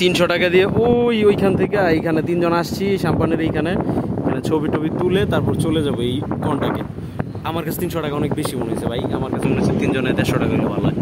তিনশো টাকা দিয়ে ওই ওইখান থেকে এইখানে তিনজন আসছি শ্যাম্পানের এইখানে। এখানে ছবি টবি তুলে তারপর চলে যাব এই ঘন্টাকে। আমার কাছে তিনশো টাকা অনেক বেশি মনে হয়েছে ভাই, আমার কাছে মনে হচ্ছে তিনজনে দেড়শো টাকা ভালো হয়।